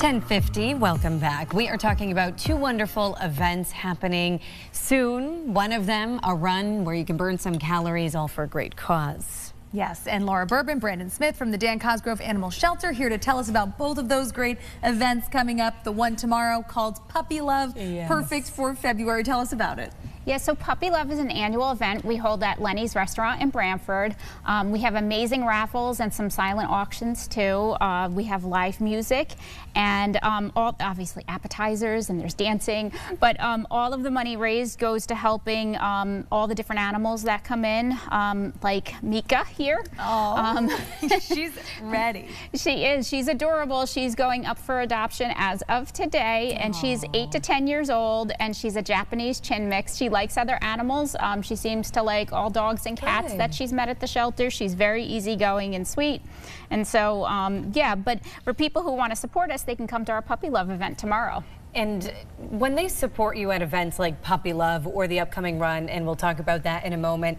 1050, welcome back. We are talking about two wonderful events happening soon. One of them, a run where you can burn some calories, all for a great cause. Yes, and Laura Bourbon, Brandon Smith from the Dan Cosgrove Animal Shelter here to tell us about both of those great events coming up. The one tomorrow called Puppy Love, yes. perfect for February. Tell us about it. Yeah, so Puppy Love is an annual event we hold at Lenny's Restaurant in Branford. Um, we have amazing raffles and some silent auctions too. Uh, we have live music and um, all, obviously appetizers and there's dancing, but um, all of the money raised goes to helping um, all the different animals that come in, um, like Mika here. Oh, um, she's ready. She is. She's adorable. She's going up for adoption as of today, and Aww. she's eight to 10 years old, and she's a Japanese chin mix. She likes other animals. Um, she seems to like all dogs and cats Good. that she's met at the shelter. She's very easygoing and sweet. And so, um, yeah, but for people who want to support us, they can come to our Puppy Love event tomorrow. And when they support you at events like Puppy Love or the upcoming run, and we'll talk about that in a moment,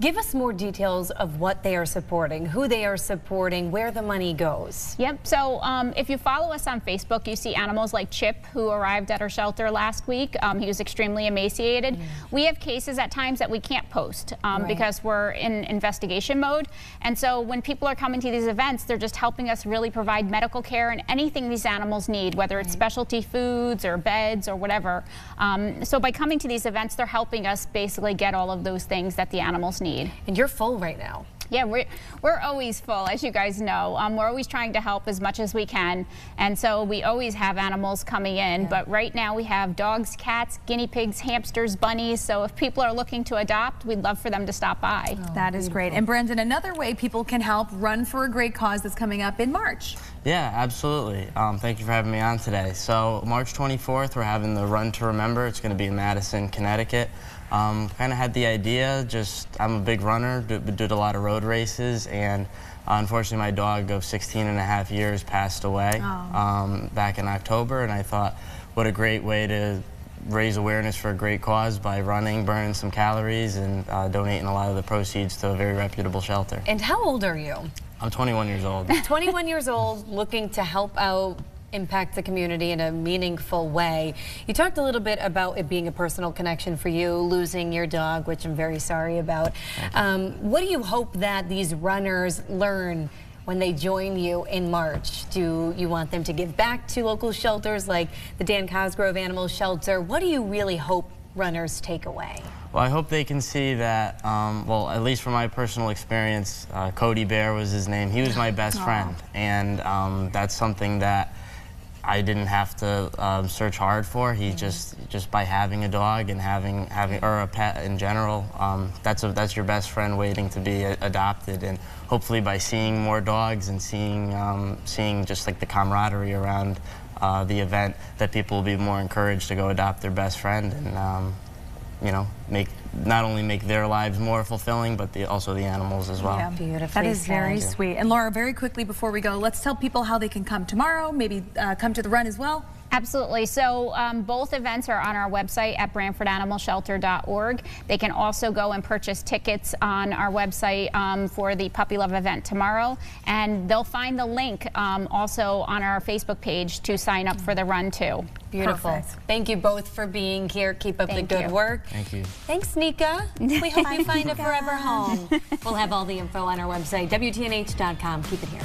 give us more details of what they are supporting, who they are supporting, where the money goes. Yep. So um, if you follow us on Facebook, you see animals like Chip, who arrived at our shelter last week. Um, he was extremely emaciated. Mm. We have cases at times that we can't post um, right. because we're in investigation mode. And so when people are coming to these events, they're just helping us really provide medical care and anything these animals need, whether it's specialty food, foods or beds or whatever. Um, so by coming to these events, they're helping us basically get all of those things that the animals need. And you're full right now. Yeah, we're, we're always full, as you guys know. Um, we're always trying to help as much as we can. And so we always have animals coming in. Yeah. But right now we have dogs, cats, guinea pigs, hamsters, bunnies. So if people are looking to adopt, we'd love for them to stop by. Oh, that is beautiful. great. And Brandon, another way people can help run for a great cause that's coming up in March. Yeah, absolutely. Um, thank you for having me on today. So March 24th, we're having the Run to Remember. It's going to be in Madison, Connecticut. Um, kind of had the idea, just I'm a big runner, did, did a lot of road races, and unfortunately my dog of 16 and a half years passed away oh. um, back in October, and I thought, what a great way to raise awareness for a great cause by running, burning some calories, and uh, donating a lot of the proceeds to a very reputable shelter. And how old are you? I'm 21 years old. 21 years old, looking to help out impact the community in a meaningful way. You talked a little bit about it being a personal connection for you, losing your dog, which I'm very sorry about. Um, what do you hope that these runners learn when they join you in March? Do you want them to give back to local shelters like the Dan Cosgrove Animal Shelter? What do you really hope runners take away? Well, I hope they can see that, um, well, at least from my personal experience, uh, Cody Bear was his name. He was my best Aww. friend, and um, that's something that I didn't have to um, search hard for. He mm -hmm. just just by having a dog and having having or a pet in general, um, that's a, that's your best friend waiting to be adopted. And hopefully by seeing more dogs and seeing um, seeing just like the camaraderie around uh, the event, that people will be more encouraged to go adopt their best friend and um, you know, make not only make their lives more fulfilling, but the, also the animals as well. Yeah, beautiful. That is very sweet. And Laura, very quickly before we go, let's tell people how they can come tomorrow, maybe uh, come to the run as well. Absolutely. So um, both events are on our website at BranfordAnimalShelter.org. They can also go and purchase tickets on our website um, for the Puppy Love event tomorrow. And they'll find the link um, also on our Facebook page to sign up for the run too. Beautiful. Perfect. Thank you both for being here. Keep up Thank the good you. work. Thank you. Thanks, Nika. We hope you find a forever home. We'll have all the info on our website, WTNH.com. Keep it here.